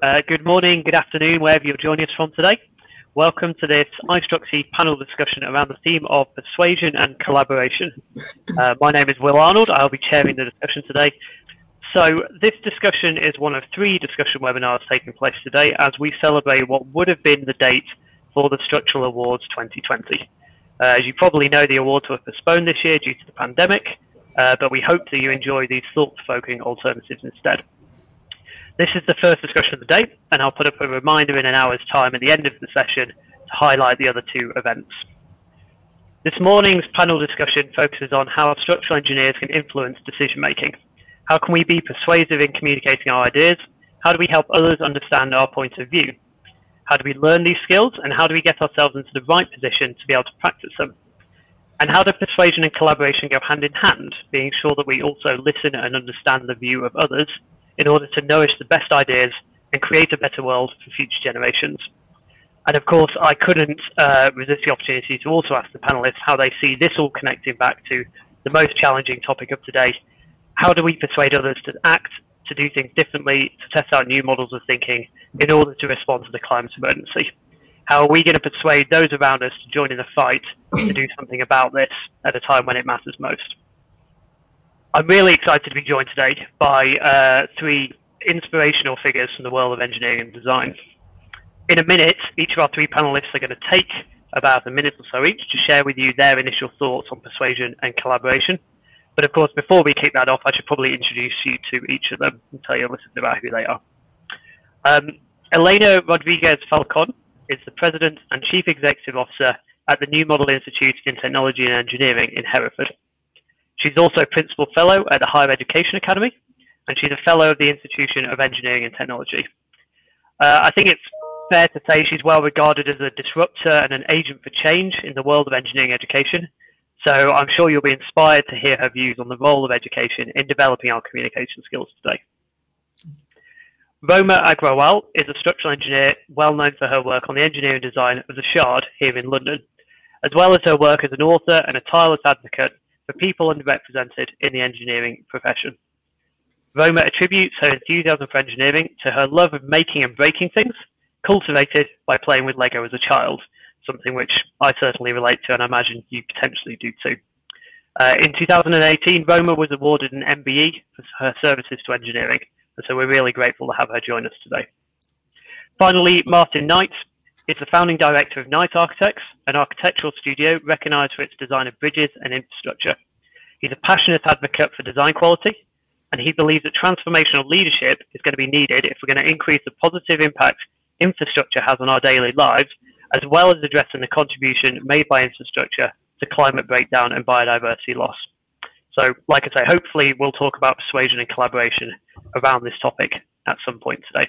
Uh, good morning, good afternoon, wherever you're joining us from today. Welcome to this IStructE panel discussion around the theme of persuasion and collaboration. Uh, my name is Will Arnold. I'll be chairing the discussion today. So this discussion is one of three discussion webinars taking place today as we celebrate what would have been the date for the Structural Awards 2020. Uh, as you probably know, the awards were postponed this year due to the pandemic, uh, but we hope that you enjoy these thought-provoking alternatives instead. This is the first discussion of the day, and I'll put up a reminder in an hour's time at the end of the session to highlight the other two events. This morning's panel discussion focuses on how our structural engineers can influence decision making. How can we be persuasive in communicating our ideas? How do we help others understand our point of view? How do we learn these skills and how do we get ourselves into the right position to be able to practice them? And how do persuasion and collaboration go hand in hand, being sure that we also listen and understand the view of others in order to nourish the best ideas and create a better world for future generations. And of course, I couldn't uh, resist the opportunity to also ask the panelists how they see this all connecting back to the most challenging topic of today. How do we persuade others to act, to do things differently, to test out new models of thinking in order to respond to the climate emergency? How are we going to persuade those around us to join in the fight to do something about this at a time when it matters most? I'm really excited to be joined today by uh, three inspirational figures from the world of engineering and design. In a minute, each of our three panelists are going to take about a minute or so each to share with you their initial thoughts on persuasion and collaboration. But of course, before we kick that off, I should probably introduce you to each of them and tell you a little bit about who they are. Um, Elena Rodriguez Falcon is the President and Chief Executive Officer at the New Model Institute in Technology and Engineering in Hereford. She's also Principal Fellow at the Higher Education Academy, and she's a Fellow of the Institution of Engineering and Technology. Uh, I think it's fair to say she's well regarded as a disruptor and an agent for change in the world of engineering education. So I'm sure you'll be inspired to hear her views on the role of education in developing our communication skills today. Roma Agrawal is a structural engineer well known for her work on the engineering design of the Shard here in London, as well as her work as an author and a tireless advocate for people underrepresented in the engineering profession. Roma attributes her enthusiasm for engineering to her love of making and breaking things, cultivated by playing with Lego as a child, something which I certainly relate to and I imagine you potentially do too. Uh, in 2018, Roma was awarded an MBE for her services to engineering, and so we're really grateful to have her join us today. Finally, Martin Knight is the founding director of Knight Architects, an architectural studio recognized for its design of bridges and infrastructure. He's a passionate advocate for design quality, and he believes that transformational leadership is going to be needed if we're going to increase the positive impact infrastructure has on our daily lives, as well as addressing the contribution made by infrastructure to climate breakdown and biodiversity loss. So, like I say, hopefully we'll talk about persuasion and collaboration around this topic at some point today.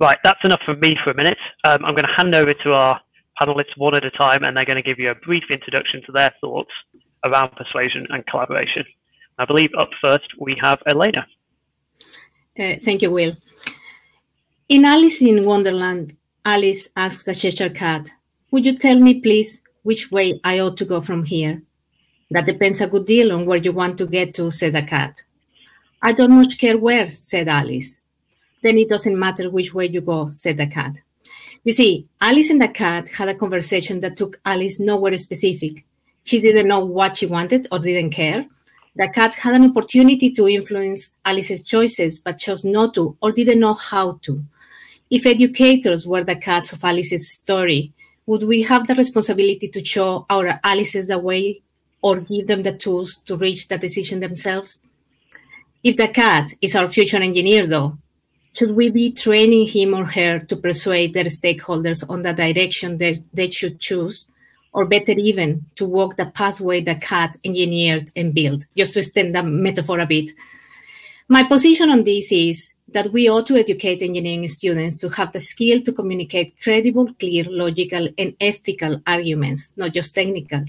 Right, that's enough from me for a minute. Um, I'm going to hand over to our panelists one at a time, and they're going to give you a brief introduction to their thoughts around persuasion and collaboration. I believe up first we have Elena. Uh, thank you, Will. In Alice in Wonderland, Alice asks the Cheshire Cat, Would you tell me, please, which way I ought to go from here? That depends a good deal on where you want to get to, said the cat. I don't much care where, said Alice then it doesn't matter which way you go, said the cat. You see, Alice and the cat had a conversation that took Alice nowhere specific. She didn't know what she wanted or didn't care. The cat had an opportunity to influence Alice's choices, but chose not to or didn't know how to. If educators were the cats of Alice's story, would we have the responsibility to show our Alices the way or give them the tools to reach the decision themselves? If the cat is our future engineer, though, should we be training him or her to persuade their stakeholders on the direction that they should choose? Or better even, to walk the pathway the cat engineered and built, just to extend the metaphor a bit. My position on this is that we ought to educate engineering students to have the skill to communicate credible, clear, logical, and ethical arguments, not just technical,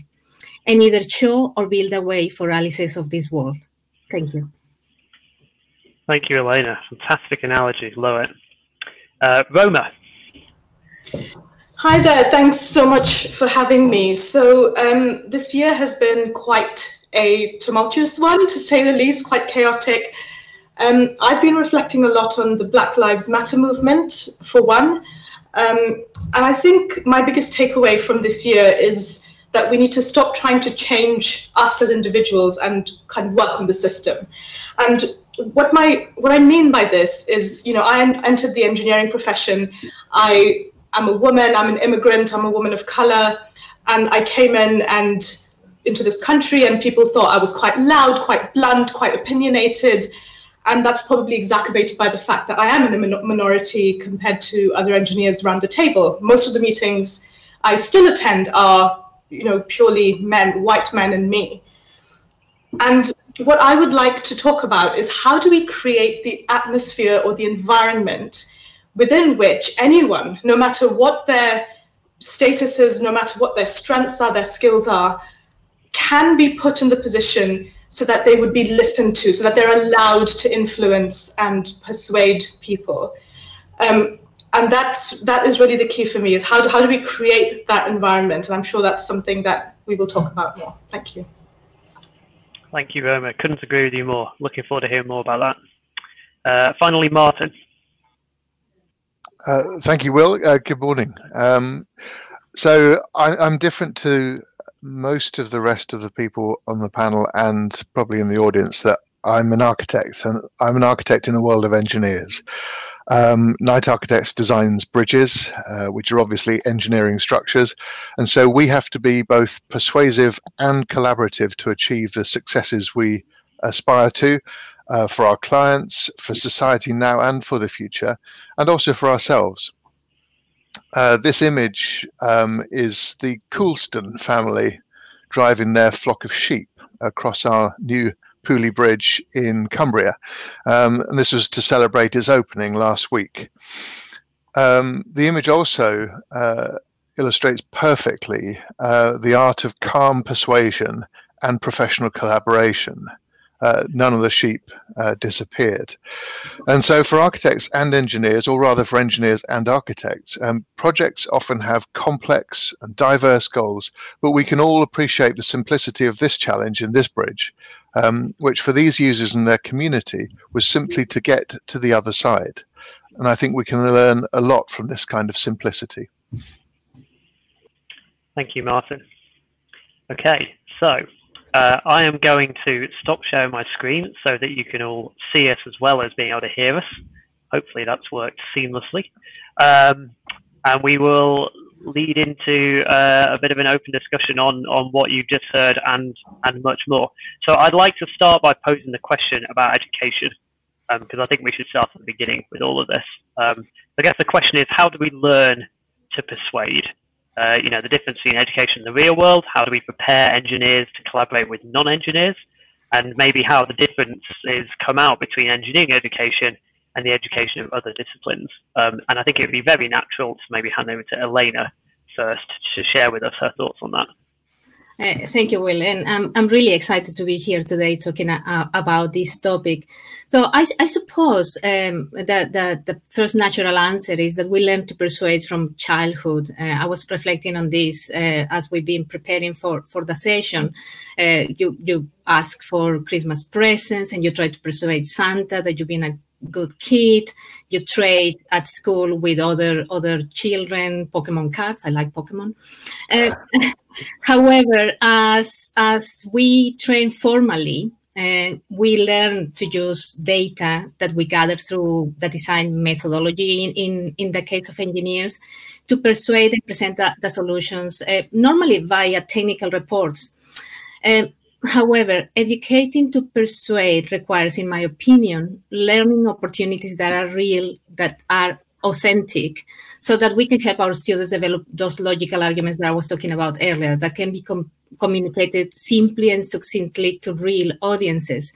and either show or build a way for Alice's of this world. Thank you. Thank you, Elena. Fantastic analogy. Love it. Uh, Roma. Hi there. Thanks so much for having me. So um, this year has been quite a tumultuous one, to say the least, quite chaotic. Um, I've been reflecting a lot on the Black Lives Matter movement, for one. Um, and I think my biggest takeaway from this year is that we need to stop trying to change us as individuals and kind of work on the system. And what my what I mean by this is, you know, I entered the engineering profession. I am a woman. I'm an immigrant. I'm a woman of color, and I came in and into this country, and people thought I was quite loud, quite blunt, quite opinionated, and that's probably exacerbated by the fact that I am in a minority compared to other engineers around the table. Most of the meetings I still attend are, you know, purely men, white men, and me. And what I would like to talk about is how do we create the atmosphere or the environment within which anyone, no matter what their status is, no matter what their strengths are, their skills are, can be put in the position so that they would be listened to, so that they're allowed to influence and persuade people. Um, and that's that is really the key for me is how, how do we create that environment? And I'm sure that's something that we will talk about more. Thank you. Thank you much. Couldn't agree with you more. Looking forward to hearing more about that. Uh, finally, Martin. Uh, thank you, Will. Uh, good morning. Um, so I, am different to most of the rest of the people on the panel and probably in the audience that I'm an architect and I'm an architect in a world of engineers. Um, Knight Architects designs bridges, uh, which are obviously engineering structures. And so we have to be both persuasive and collaborative to achieve the successes we aspire to uh, for our clients, for society now and for the future, and also for ourselves. Uh, this image um, is the Coulston family driving their flock of sheep across our new Pooley Bridge in Cumbria. Um, and this was to celebrate its opening last week. Um, the image also uh, illustrates perfectly uh, the art of calm persuasion and professional collaboration uh, none of the sheep uh, disappeared. And so, for architects and engineers, or rather for engineers and architects, um, projects often have complex and diverse goals, but we can all appreciate the simplicity of this challenge in this bridge, um, which for these users and their community was simply to get to the other side. And I think we can learn a lot from this kind of simplicity. Thank you, Martin. Okay, so uh, I am going to stop sharing my screen so that you can all see us as well as being able to hear us. Hopefully that's worked seamlessly. Um, and we will lead into uh, a bit of an open discussion on, on what you've just heard and, and much more. So I'd like to start by posing the question about education, because um, I think we should start at the beginning with all of this. Um, I guess the question is, how do we learn to persuade? uh, you know, the difference between education and the real world. How do we prepare engineers to collaborate with non-engineers? And maybe how the differences come out between engineering education and the education of other disciplines. Um, and I think it would be very natural to maybe hand over to Elena first to share with us her thoughts on that. Uh, thank you, Will. And I'm, I'm really excited to be here today talking uh, about this topic. So I, I suppose um, that the, the, first natural answer is that we learn to persuade from childhood. Uh, I was reflecting on this uh, as we've been preparing for, for the session. Uh, you, you ask for Christmas presents and you try to persuade Santa that you've been a good kid. You trade at school with other other children, Pokemon cards. I like Pokemon. Uh, however, as as we train formally, uh, we learn to use data that we gather through the design methodology in, in, in the case of engineers to persuade and present the, the solutions, uh, normally via technical reports. Uh, However, educating to persuade requires, in my opinion, learning opportunities that are real, that are authentic, so that we can help our students develop those logical arguments that I was talking about earlier, that can be com communicated simply and succinctly to real audiences.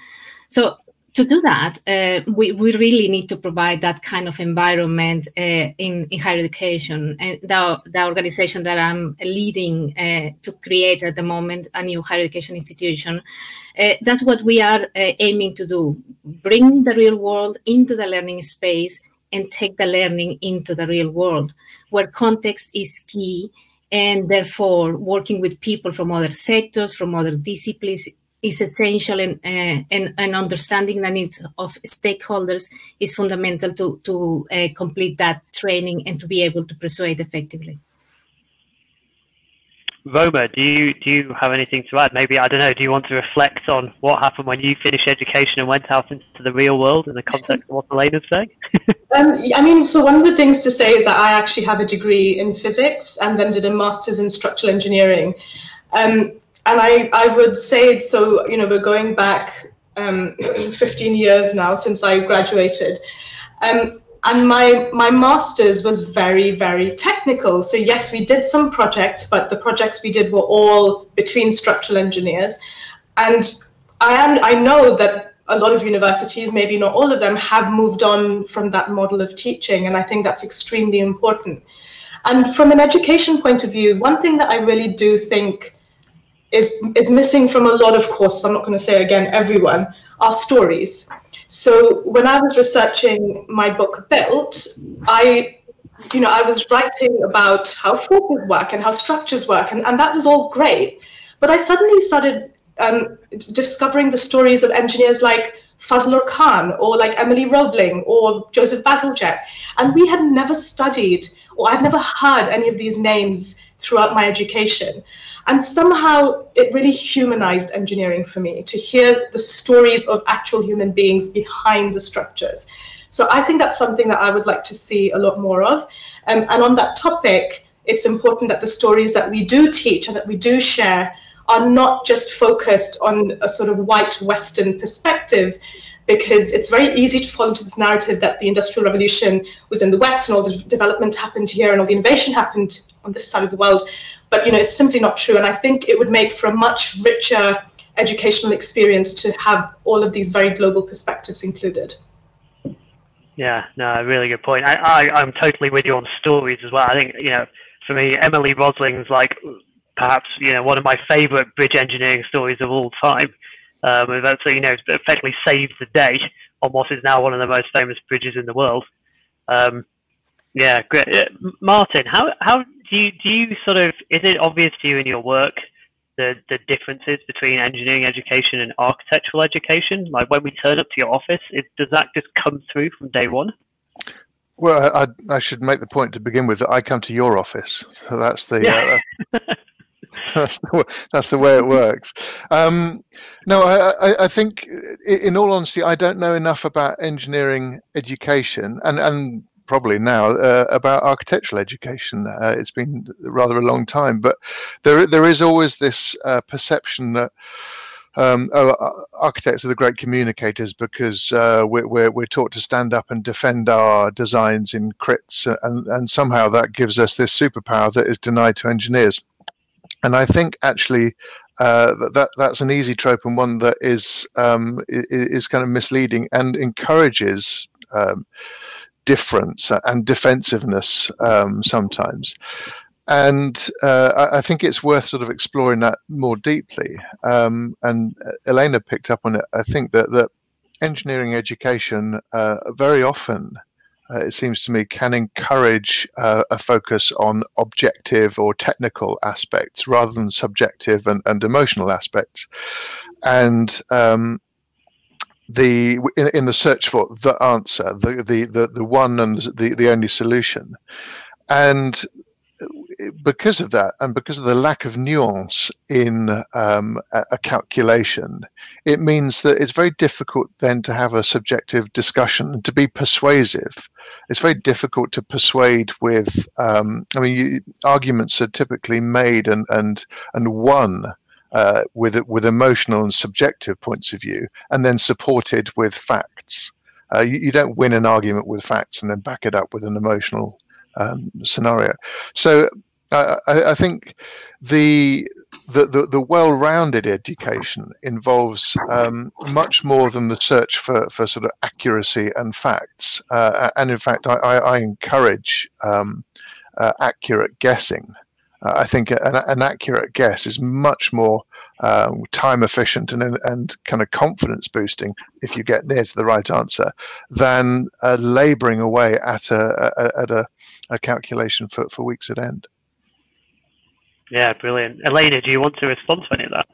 So to do that, uh, we, we really need to provide that kind of environment uh, in, in higher education. And the, the organization that I'm leading uh, to create at the moment, a new higher education institution, uh, that's what we are uh, aiming to do. Bring the real world into the learning space and take the learning into the real world, where context is key and therefore working with people from other sectors, from other disciplines is essential and, uh, and, and understanding the needs of stakeholders is fundamental to, to uh, complete that training and to be able to persuade effectively. Roma, do you do you have anything to add? Maybe I don't know. Do you want to reflect on what happened when you finished education and went out into the real world in the context of what Elena's saying? um, I mean, so one of the things to say is that I actually have a degree in physics and then did a master's in structural engineering. Um, and I, I would say so. You know, we're going back um, 15 years now since I graduated. Um, and my my master's was very very technical so yes we did some projects but the projects we did were all between structural engineers and i am i know that a lot of universities maybe not all of them have moved on from that model of teaching and i think that's extremely important and from an education point of view one thing that i really do think is is missing from a lot of courses i'm not going to say again everyone are stories so when I was researching my book Built, I you know, I was writing about how forces work and how structures work, and, and that was all great. But I suddenly started um, discovering the stories of engineers like Fazlur Khan or like Emily Roebling or Joseph Bazalgette. And we had never studied or I've never heard any of these names throughout my education. And somehow it really humanized engineering for me to hear the stories of actual human beings behind the structures. So I think that's something that I would like to see a lot more of. Um, and on that topic, it's important that the stories that we do teach and that we do share are not just focused on a sort of white Western perspective, because it's very easy to fall into this narrative that the Industrial Revolution was in the West and all the development happened here and all the innovation happened on this side of the world. But you know, it's simply not true. And I think it would make for a much richer educational experience to have all of these very global perspectives included. Yeah, no, really good point. I, I, I'm totally with you on stories as well. I think, you know, for me, Emily Roebling's like perhaps, you know, one of my favorite bridge engineering stories of all time. Um, that's, you know, effectively saved the day on what is now one of the most famous bridges in the world. Um, yeah, great. Uh, Martin, how, how do you do you sort of is it obvious to you in your work the the differences between engineering education and architectural education? Like when we turn up to your office, it, does that just come through from day one? Well, I, I should make the point to begin with that I come to your office, so that's the. Yeah. Uh, that's the, that's the way it works. Um, no, I, I, think, in all honesty, I don't know enough about engineering education, and and probably now uh, about architectural education. Uh, it's been rather a long time, but there there is always this uh, perception that. Um, oh, architects are the great communicators because uh, we're, we're, we're, taught to stand up and defend our designs in crits, and, and somehow that gives us this superpower that is denied to engineers. And I think actually uh, that that's an easy trope and one that is um, is kind of misleading and encourages um, difference and defensiveness um, sometimes. And uh, I, think it's worth sort of exploring that more deeply. Um, and Elena picked up on it. I think that that engineering education uh, very often, uh, it seems to me, can encourage uh, a focus on objective or technical aspects rather than subjective and, and emotional aspects. And um, the in, in the search for the answer, the the the, the one and the, the only solution, and because of that, and because of the lack of nuance in um, a, calculation, it means that it's very difficult then to have a subjective discussion and to be persuasive. It's very difficult to persuade with. Um, I mean, you, arguments are typically made and and and won uh, with with emotional and subjective points of view, and then supported with facts. Uh, you, you, don't win an argument with facts and then back it up with an emotional um, scenario. So I, I, think the the, the, the well-rounded education involves um, much more than the search for, for sort of accuracy and facts. Uh, and in fact, I, I encourage um, uh, accurate guessing. Uh, I think an, an, accurate guess is much more um, time efficient and, and kind of confidence boosting if you get near to the right answer than uh, laboring away at a, a at a, a, calculation for, for weeks at end. Yeah, brilliant. Elena, do you want to respond to any of that?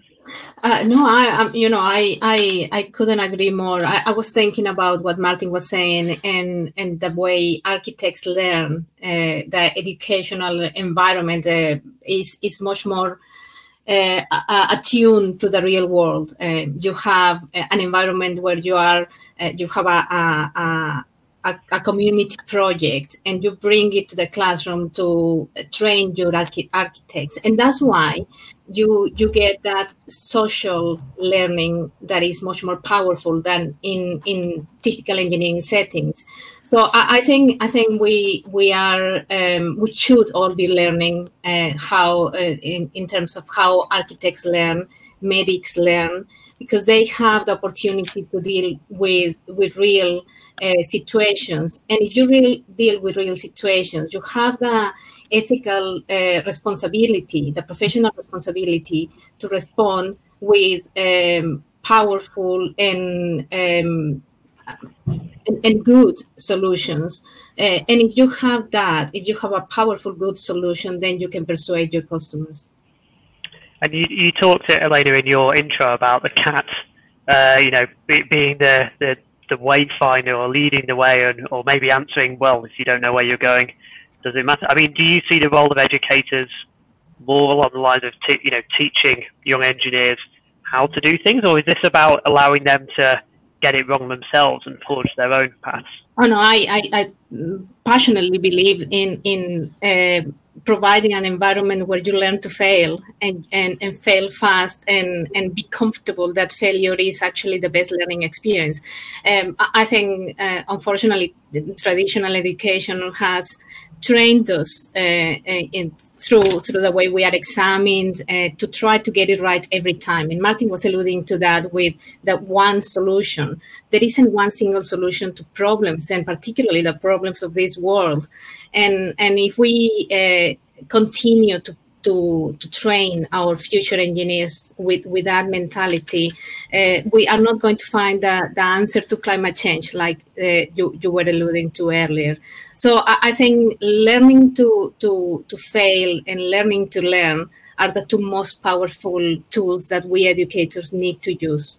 Uh, no, I, you know, I, I, I couldn't agree more. I, I, was thinking about what Martin was saying, and and the way architects learn. Uh, the educational environment uh, is is much more uh, attuned to the real world. Uh, you have an environment where you are, uh, you have a, a, a, a, community project and you bring it to the classroom to train your archi- architects. And that's why you you get that social learning that is much more powerful than in in typical engineering settings. So i, I think i think we we are um, we should all be learning uh, how uh, in, in terms of how architects learn medics learn because they have the opportunity to deal with with real uh, situations. And if you really deal with real situations, you have the ethical uh, responsibility, the professional responsibility to respond with um, powerful and, um, and, and good solutions. Uh, and if you have that, if you have a powerful, good solution, then you can persuade your customers. And you, you talked, Elena, in your intro about the cat, uh, you know, be, being the, the the wayfinder or leading the way and, or maybe answering, well, if you don't know where you're going, does it matter? I mean, do you see the role of educators more along the lines of, you know, teaching young engineers how to do things, or is this about allowing them to get it wrong themselves and forge their own paths? Oh no, I, I, I passionately believe in in uh, providing an environment where you learn to fail and, and, and fail fast and, and be comfortable that failure is actually the best learning experience. Um, I think, uh, unfortunately, traditional education has trained us uh, in through through the way we are examined uh, to try to get it right every time. And Martin was alluding to that with that one solution. There isn't one single solution to problems, and particularly the problems of this world. And and if we uh, continue to to, to train our future engineers with, with that mentality, uh, we are not going to find the, the answer to climate change like uh, you, you were alluding to earlier. So I, I, think learning to, to, to fail and learning to learn are the two most powerful tools that we educators need to use.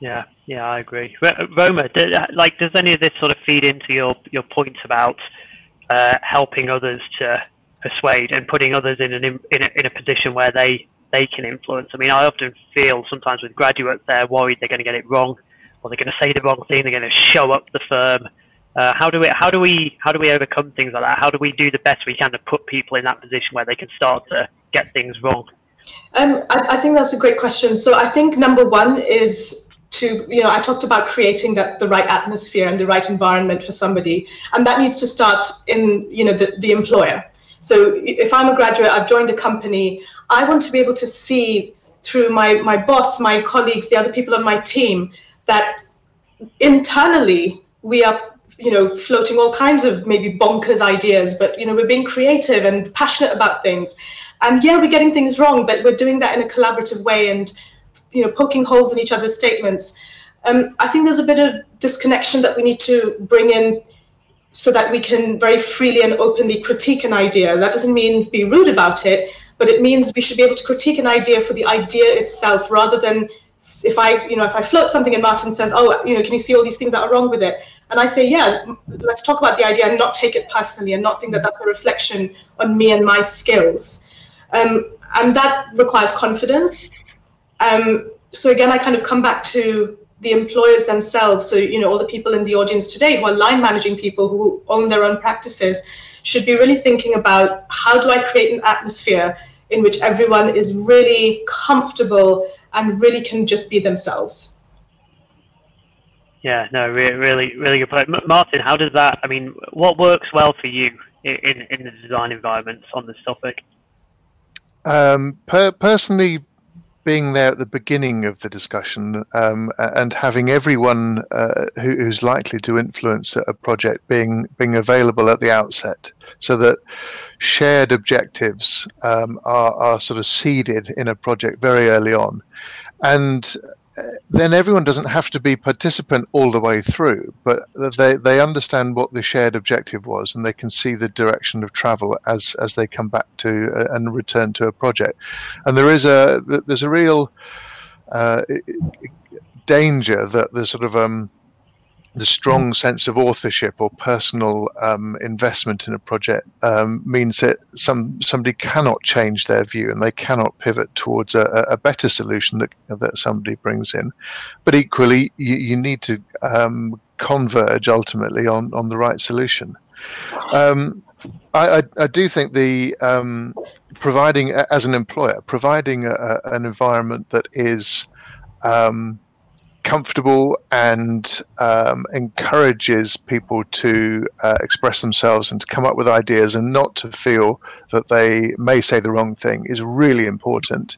Yeah, yeah, I agree. Roma, like, does any of this sort of feed into your, your point about uh, helping others to persuade and putting others in an in a, in a position where they they can influence. I mean, I often feel sometimes with graduates they're worried they're going to get it wrong, or they're going to say the wrong thing. They're going to show up the firm. Uh, how do we how do we how do we overcome things like that? How do we do the best we can to put people in that position where they can start to get things wrong? Um, I, I think that's a great question. So I think number one is to you know i talked about creating that the right atmosphere and the right environment for somebody and that needs to start in you know the, the employer so if I'm a graduate, I've joined a company, I want to be able to see through my, my boss, my colleagues, the other people on my team, that internally we are you know floating all kinds of maybe bonkers ideas but you know we're being creative and passionate about things. And yeah we're getting things wrong but we're doing that in a collaborative way and you know poking holes in each other's statements. Um, i think there's a bit of disconnection that we need to bring in so that we can very freely and openly critique an idea. That doesn't mean be rude about it, but it means we should be able to critique an idea for the idea itself rather than if I, you know, if I float something and Martin says, oh, you know, can you see all these things that are wrong with it? And I say, yeah, let's talk about the idea and not take it personally and not think that that's a reflection on me and my skills. Um, and that requires confidence. Um, so again, I kind of come back to the employers themselves, so you know all the people in the audience today who are line managing people who own their own practices, should be really thinking about how do I create an atmosphere in which everyone is really comfortable and really can just be themselves. Yeah, no, re- really, really good point. M- Martin, how does that? I mean, what works well for you in in the design environments on this topic? Um, per- personally, being there at the beginning of the discussion um, and having everyone uh, who, who's likely to influence a project being being available at the outset, so that shared objectives um, are, are sort of seeded in a project very early on, and then everyone doesn't have to be participant all the way through, but they, they understand what the shared objective was and they can see the direction of travel as, as they come back to uh, and return to a project. And there is a there's a real uh, danger that there's sort of um, the strong sense of authorship or personal um, investment in a project um, means that some somebody cannot change their view and they cannot pivot towards a, a better solution that that somebody brings in. But equally, you, you need to um, converge ultimately on on the right solution. Um, I, I, I, do think the um, providing as an employer providing a, an environment that is um, comfortable and um, encourages people to uh, express themselves and to come up with ideas and not to feel that they may say the wrong thing is really important.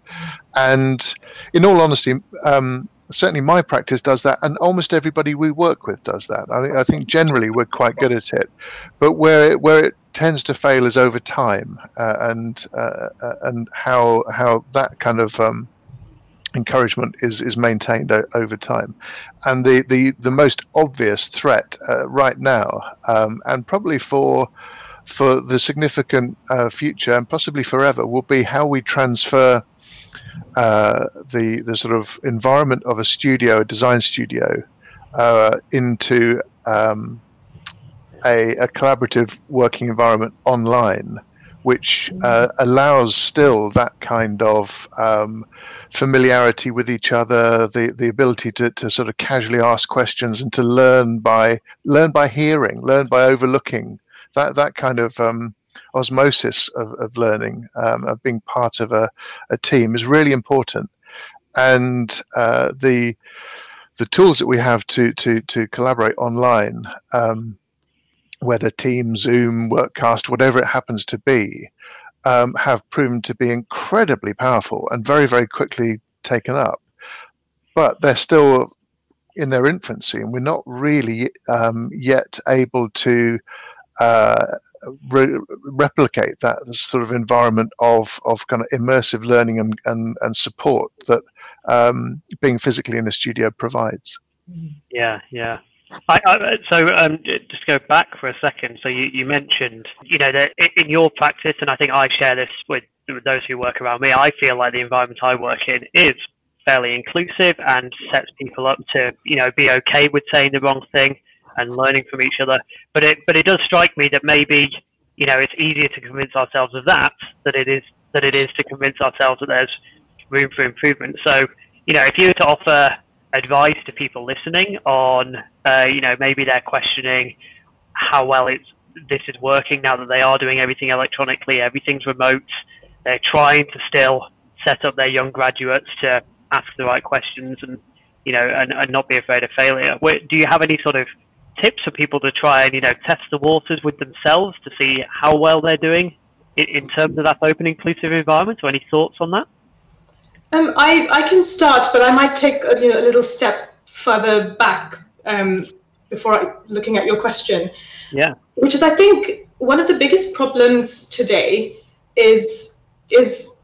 And in all honesty, um, certainly my practice does that, and almost everybody we work with does that. I think, I think generally we're quite good at it, but where it, where it tends to fail is over time uh, and uh, uh and how how that kind of um, encouragement is is maintained over time. And the the the most obvious threat uh, right now, um, and probably for for the significant uh, future and possibly forever, will be how we transfer uh, the the sort of environment of a studio, a design studio, uh, into um, a, a collaborative working environment online which uh, allows still that kind of um, familiarity with each other, the, the ability to, to sort of casually ask questions and to learn by learn by hearing, learn by overlooking. That that kind of um, osmosis of, of learning, um, of being part of a, a team, is really important. And uh, the the tools that we have to to to collaborate online um, whether Teams, Zoom, Workcast, whatever it happens to be, um, have proven to be incredibly powerful and very, very quickly taken up. But they're still in their infancy, and we're not really um, yet able to uh, re- replicate that sort of environment of, of kind of immersive learning and, and, and support that um, being physically in a studio provides. Yeah, yeah. I, I, so um, just go back for a second. So you, you mentioned, you know, that in your practice, and I think I share this with, with those who work around me. I feel like the environment I work in is fairly inclusive and sets people up to, you know, be okay with saying the wrong thing and learning from each other. But it, but it does strike me that maybe, you know, it's easier to convince ourselves of that that it is that it is to convince ourselves that there's room for improvement. So, you know, if you were to offer advice to people listening on, uh, you know, maybe they're questioning how well it's this is working now that they are doing everything electronically, everything's remote. They're trying to still set up their young graduates to ask the right questions and you know and, and not be afraid of failure. Do you have any sort of tips for people to try and you know test the waters with themselves to see how well they're doing in, in terms of that open, inclusive environment? Or any thoughts on that? Um, I, I can start, but I might take a, you know, a little step further back um, before I, looking at your question. Yeah. Which is, I think, one of the biggest problems today is is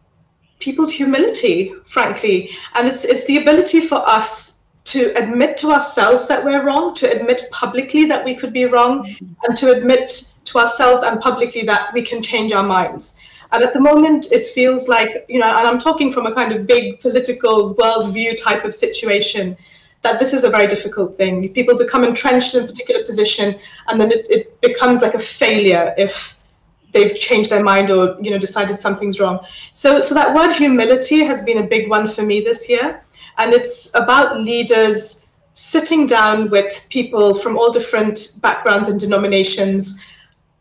people's humility, frankly, and it's it's the ability for us to admit to ourselves that we're wrong, to admit publicly that we could be wrong, and to admit to ourselves and publicly that we can change our minds. And at the moment, it feels like, you know, and I'm talking from a kind of big political worldview type of situation, that this is a very difficult thing. People become entrenched in a particular position, and then it, it becomes like a failure if they've changed their mind or you know decided something's wrong. So, so that word humility has been a big one for me this year, and it's about leaders sitting down with people from all different backgrounds and denominations,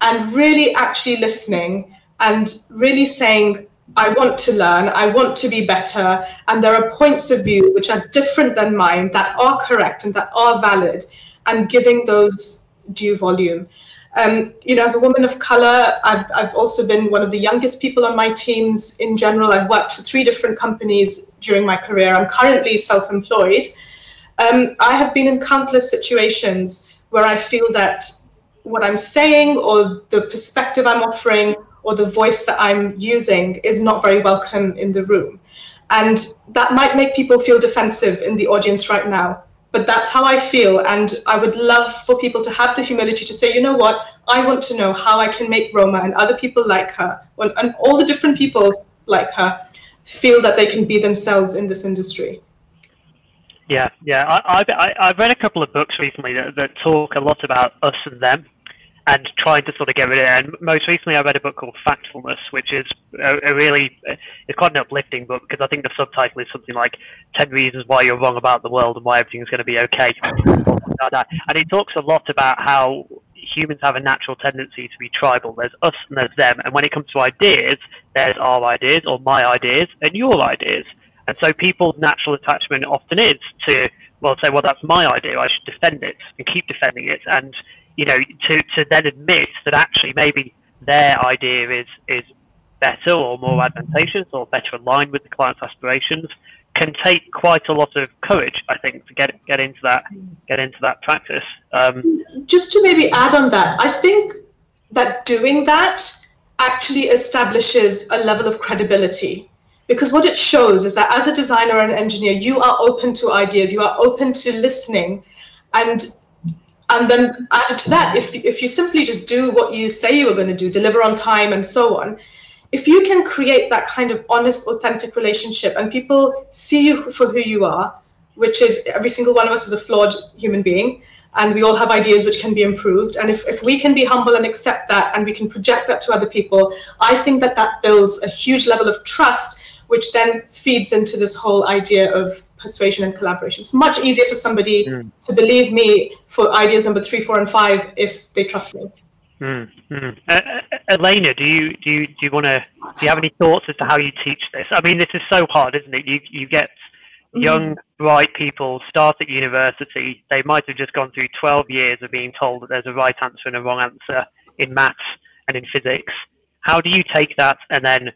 and really actually listening and really saying, I want to learn, I want to be better, and there are points of view which are different than mine that are correct and that are valid, and giving those due volume. Um, you know, as a woman of color, I've, I've also been one of the youngest people on my teams in general. I've worked for three different companies during my career. I'm currently self employed. Um, I have been in countless situations where I feel that what I'm saying or the perspective I'm offering or the voice that I'm using is not very welcome in the room. And that might make people feel defensive in the audience right now. But that's how I feel. And I would love for people to have the humility to say, you know what, I want to know how I can make Roma and other people like her, and all the different people like her, feel that they can be themselves in this industry. Yeah, yeah. I, I, I've read a couple of books recently that, that talk a lot about us and them and trying to sort of get rid of it. And most recently, I read a book called Factfulness, which is a, a really it's quite an uplifting book because I think the subtitle is something like 10 Reasons Why You're Wrong About the World and Why Everything's Going to Be Okay. and it talks a lot about how humans have a natural tendency to be tribal. There's us and there's them. And when it comes to ideas, there's our ideas or my ideas and your ideas. And so people's natural attachment often is to, well, say, well, that's my idea. I should defend it and keep defending it. And, you know, to, to then admit that actually maybe their idea is, is better or more advantageous or better aligned with the client's aspirations can take quite a lot of courage, I think, to get get into that get into that practice. Um, Just to maybe add on that, I think that doing that actually establishes a level of credibility because what it shows is that as a designer and engineer you are open to ideas you are open to listening and and then added to that if, if you simply just do what you say you are going to do deliver on time and so on if you can create that kind of honest authentic relationship and people see you for who you are which is every single one of us is a flawed human being and we all have ideas which can be improved and if, if we can be humble and accept that and we can project that to other people i think that that builds a huge level of trust which then feeds into this whole idea of persuasion and collaboration. It's much easier for somebody mm. to believe me for ideas number three, four, and five if they trust me. Mm, mm. Uh, Elena, do you do you do you want to do you have any thoughts as to how you teach this? I mean, this is so hard, isn't it? You you get hmm. young, bright people start at university. They might have just gone through 12 years of being told that there's a right answer and a wrong answer in maths and in physics. How do you take that and then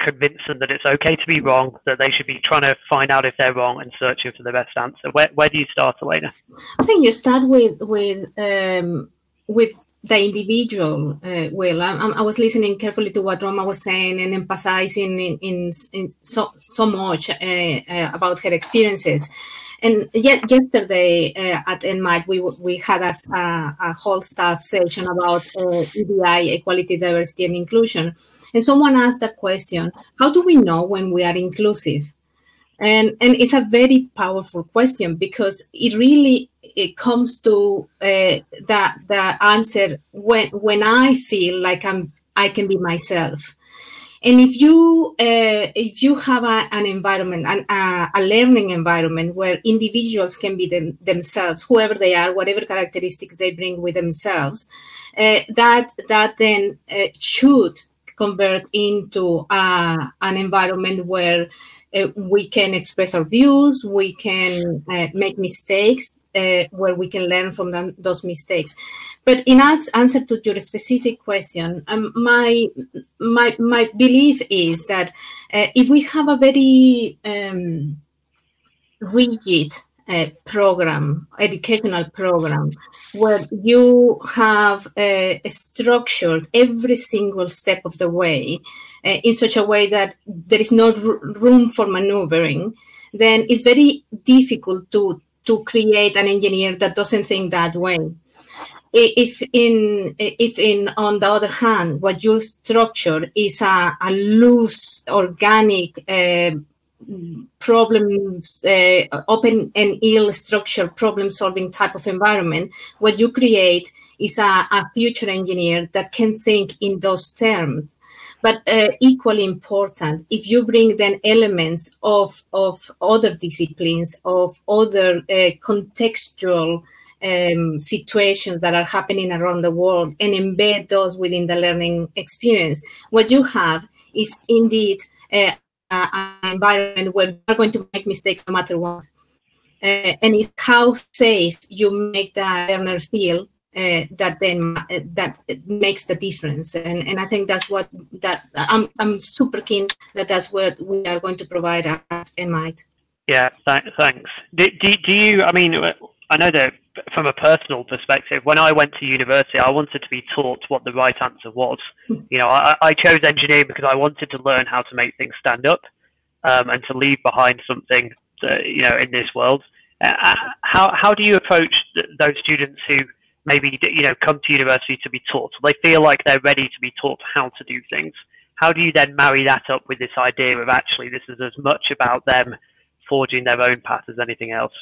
convince them that it's okay to be wrong, that they should be trying to find out if they're wrong and searching for the best answer. Where, where do you start, Elena? I think you start with with um, with the individual. Uh, well, I, I, was listening carefully to what Roma was saying and emphasizing in, in, in so so much uh, uh, about her experiences. And yet, yesterday uh, at NMITE, we we had a, a, whole staff session about uh, EDI, equality, diversity, and inclusion and someone asked the question, how do we know when we are inclusive? And, and it's a very powerful question because it really it comes to uh, that the answer when when I feel like I'm I can be myself. And if you uh, if you have a, an environment, an, a, a, learning environment where individuals can be them, themselves, whoever they are, whatever characteristics they bring with themselves, uh, that that then uh, should convert into uh, an environment where uh, we can express our views, we can uh, make mistakes, uh, where we can learn from them, those mistakes. But in answer to your specific question, um, my my my belief is that uh, if we have a very um, rigid uh, program, educational program, where you have uh, structured every single step of the way uh, in such a way that there is no room for maneuvering, then it's very difficult to to create an engineer that doesn't think that way. If in if in on the other hand, what you structure is a, a loose, organic uh, problems, uh, open and ill structured problem solving type of environment, what you create is a, a, future engineer that can think in those terms. But uh, equally important, if you bring then elements of, of other disciplines, of other uh, contextual um, situations that are happening around the world and embed those within the learning experience, what you have is indeed uh, an environment where you're going to make mistakes no matter what. Uh, and it's how safe you make the learner feel uh, that then uh, that makes the difference and and I think that's what that I'm I'm super keen that that's what we are going to provide at NMITE. Yeah, th- thanks. Do, do, do you? I mean, I know that from a personal perspective, when I went to university, I wanted to be taught what the right answer was. You know, I, I chose engineering because I wanted to learn how to make things stand up. um, and to leave behind something, that, you know, in this world. Uh, uh how how do you approach th- those students who maybe you know come to university to be taught? They feel like they're ready to be taught how to do things. How do you then marry that up with this idea of actually this is as much about them forging their own path as anything else?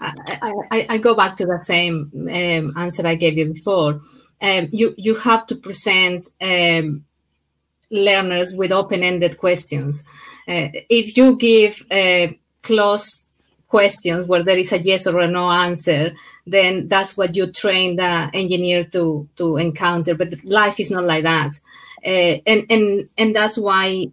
I, I, I go back to the same um, answer I gave you before. Um, you you have to present um, learners with open-ended questions. Uh, if you give uh, closed questions where there is a yes or a no answer, then that's what you train the engineer to to encounter. But life is not like that, uh, and and and that's why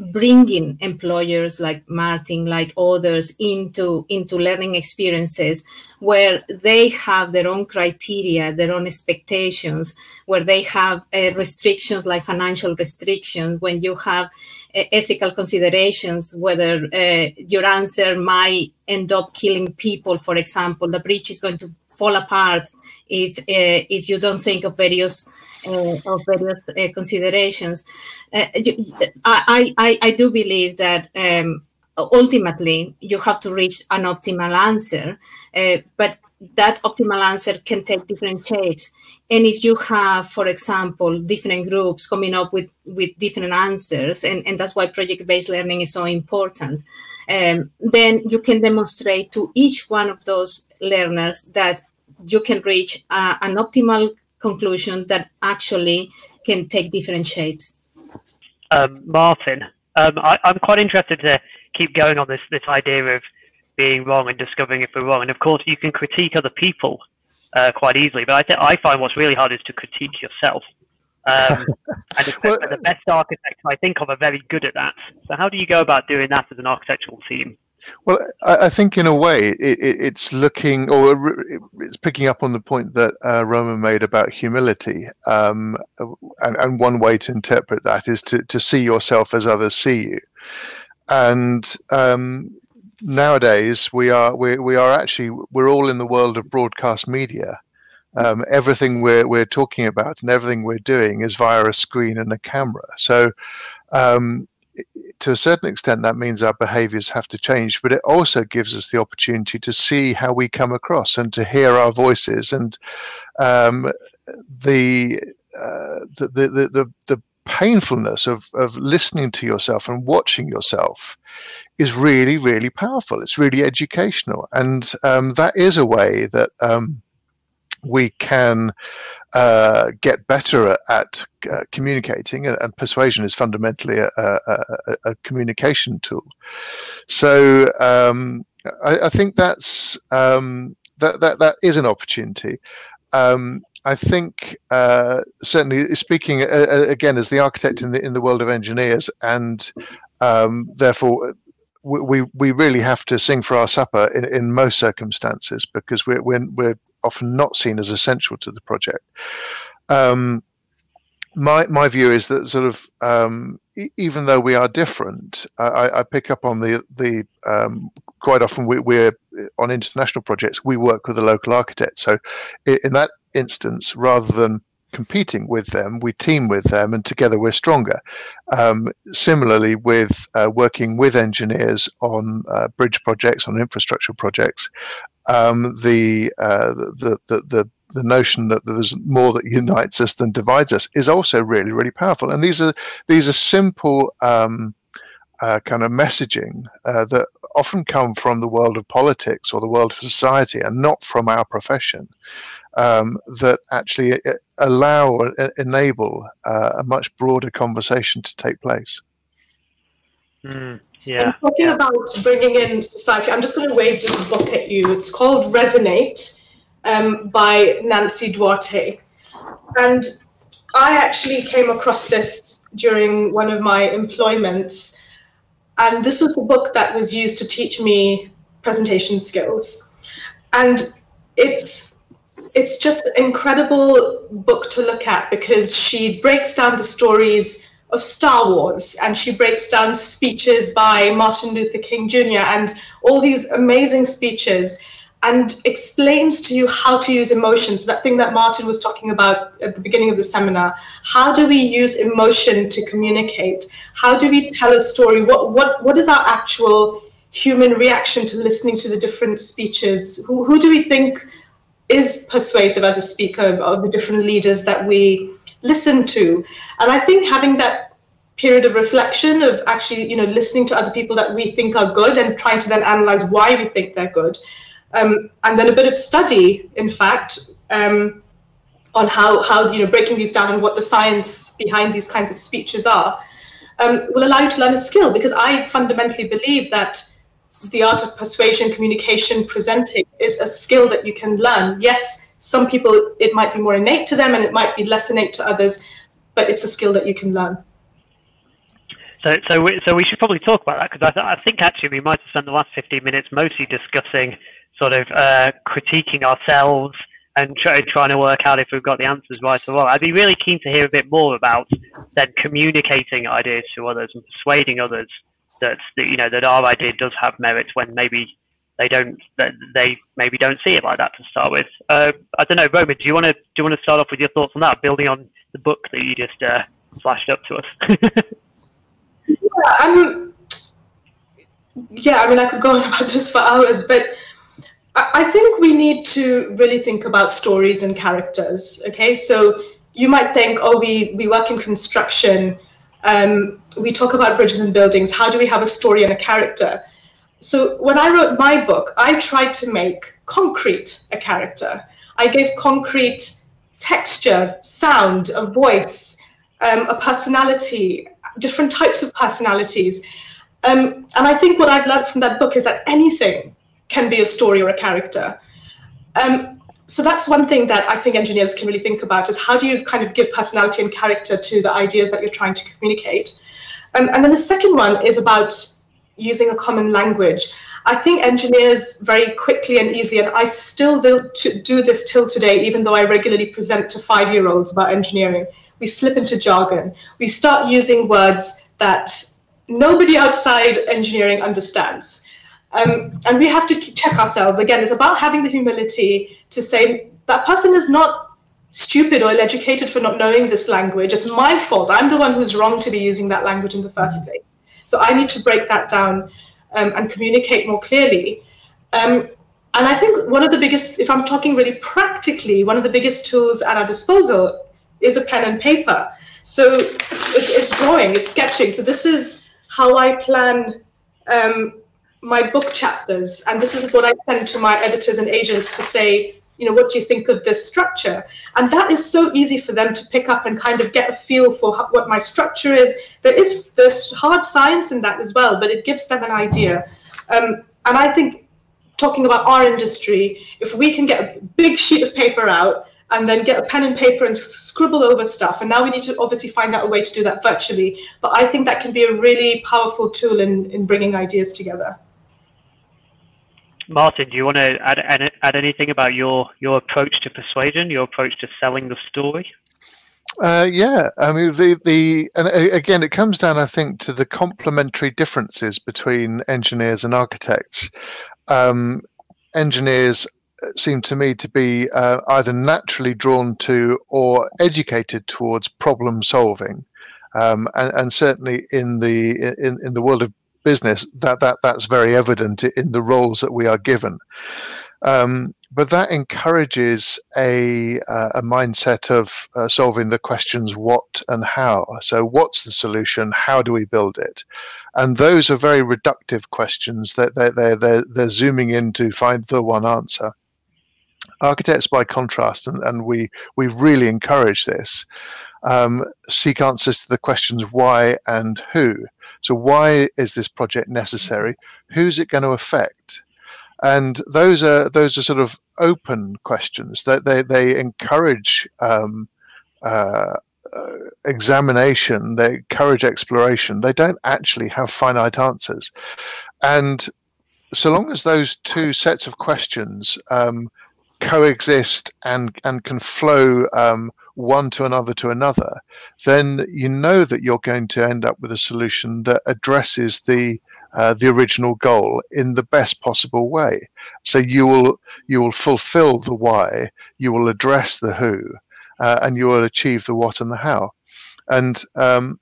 bringing employers like Martin, like others, into into learning experiences where they have their own criteria, their own expectations, where they have uh, restrictions like financial restrictions. When you have uh, ethical considerations, whether uh, your answer might end up killing people, for example, the bridge is going to fall apart if if you don't think of various of various uh, considerations. Uh, I, I, I do believe that um, ultimately you have to reach an optimal answer, but that optimal answer can take different shapes. And if you have, for example, different groups coming up with, with different answers, and, and that's why project based learning is so important, um, then you can demonstrate to each one of those learners that you can reach uh, an optimal conclusion that actually can take different shapes. Um, Martin, um, I, am quite interested to keep going on this this idea of being wrong and discovering if we're wrong. And of course, you can critique other people uh, quite easily, but I, th- I find what's really hard is to critique yourself. Um, and well, the best architects I think of are very good at that. So, how do you go about doing that as an architectural team? Well, I, I think in a way it, it, it's looking or it's picking up on the point that uh, Roma made about humility. Um, and, and one way to interpret that is to, to see yourself as others see you. And um, nowadays we are we, we are actually we're all in the world of broadcast media. Um, everything we're we're talking about and everything we're doing is via a screen and a camera. So um, to a certain extent, that means our behaviors have to change, but it also gives us the opportunity to see how we come across and to hear our voices and um, the, uh, the, the, the, the painfulness of, of listening to yourself and watching yourself is really, really powerful. It's really educational. And um, that is a way that um, we can uh, get better at, at uh, communicating, and, and, persuasion is fundamentally a, a, a, communication tool. So um, I, I, think that's um, that, that that is an opportunity. Um, I think uh, certainly speaking uh, uh, again as the architect in the in the world of engineers, and um, therefore we, we really have to sing for our supper in, in most circumstances because we're, we're, we're often not seen as essential to the project. Um, my my view is that sort of um, e- even though we are different, I, I pick up on the the um, quite often we, are on international projects we work with a local architect. So in that instance, rather than competing with them, we team with them, and together we're stronger. Um, similarly, with uh, working with engineers on uh, bridge projects, on infrastructure projects, um, the, uh, the, the, the the notion that there's more that unites us than divides us is also really really powerful and these are these are simple um, uh, kind of messaging uh, that often come from the world of politics or the world of society and not from our profession um, that actually uh, allow uh, enable uh, a much broader conversation to take place mm. Yeah. And talking yeah. about bringing in society, I'm just going to wave this book at you. It's called Resonate um, by Nancy Duarte. And I actually came across this during one of my employments. And this was the book that was used to teach me presentation skills. And it's it's just an incredible book to look at because she breaks down the stories of Star Wars, and she breaks down speeches by Martin Luther King Jr. and all these amazing speeches. and explains to you how to use emotions that thing that Martin was talking about at the beginning of the seminar, how do we use emotion to communicate? How do we tell a story? What what what is our actual human reaction to listening to the different speeches? Who who do we think is persuasive as a speaker of the different leaders that we listen to? And I think having that period of reflection of actually you know listening to other people that we think are good and trying to then analyze why we think they're good um, and then a bit of study, in fact, um, on how, how you know breaking these down and what the science behind these kinds of speeches are, um, will allow you to learn a skill. Because I fundamentally believe that the art of persuasion, communication, presenting is a skill that you can learn. Yes, some people it might be more innate to them, and it might be less innate to others, but it's a skill that you can learn. So, so we, so we should probably talk about that because I, th- I think actually we might have spent the last 15 minutes mostly discussing sort of uh, critiquing ourselves and try, trying to work out if we've got the answers right or wrong. I'd be really keen to hear a bit more about then communicating ideas to others and persuading others that, you know that our idea does have merits when maybe they don't they maybe don't see it like that to start with. Uh, I don't know, Roma. Do you want to do you want to start off with your thoughts on that, building on the book that you just uh, flashed up to us? yeah, um, yeah. I mean, I could go on about this for hours, but I think we need to really think about stories and characters. Okay, so you might think, oh, we we work in construction, um, we talk about bridges and buildings. How do we have a story and a character? So when I wrote my book, I tried to make concrete a character. I gave concrete texture, sound, a voice, um, a personality, different types of personalities. Um, and I think what I've learned from that book is that anything can be a story or a character. Um, so that's one thing that I think engineers can really think about is how do you kind of give personality and character to the ideas that you're trying to communicate. Um, and then the second one is about using a common language. I think engineers very quickly and easily, and I still do, this till today, even though I regularly present to five-year-olds about engineering, we slip into jargon. We start using words that nobody outside engineering understands. Um, and we have to check ourselves. Again, it's about having the humility to say that person is not stupid or ill-educated for not knowing this language. It's my fault. I'm the one who's wrong to be using that language in the first place. So I need to break that down um, and communicate more clearly. Um, and I think one of the biggest, if I'm talking really practically, one of the biggest tools at our disposal is a pen and paper. So it's, it's drawing, it's sketching. So this is how I plan um, my book chapters, and this is what I send to my editors and agents to say, you know, what do you think of this structure? And that is so easy for them to pick up and kind of get a feel for how, what my structure is. There is there's hard science in that as well, but it gives them an idea. Um, and I think talking about our industry, if we can get a big sheet of paper out and then get a pen and paper and scribble over stuff. And now we need to obviously find out a way to do that virtually. But I think that can be a really powerful tool in, in bringing ideas together. Martin, do you want to add, add, add anything about your, your approach to persuasion, your approach to selling the story? Uh, yeah, I mean the the and again it comes down, I think, to the complementary differences between engineers and architects. Um, engineers seem to me to be uh, either naturally drawn to or educated towards problem solving, um, and, and, certainly in the in, in the world of business, that, that that's very evident in the roles that we are given. Um, but that encourages a, uh, a mindset of uh, solving the questions what and how. So, what's the solution? How do we build it? And those are very reductive questions that they're, they're, they're, they're zooming in to find the one answer. Architects, by contrast, and, and we, we really encourage this, um, seek answers to the questions why and who. So, why is this project necessary? Who's it going to affect? And those are those are sort of open questions that they they encourage um, uh, uh, examination. They encourage exploration. They don't actually have finite answers, and so long as those two sets of questions um, coexist and and can flow um, one to another to another, then you know that you're going to end up with a solution that addresses the uh, the original goal in the best possible way. So you will you will fulfill the why, you will address the who, uh, and you will achieve the what and the how. And um,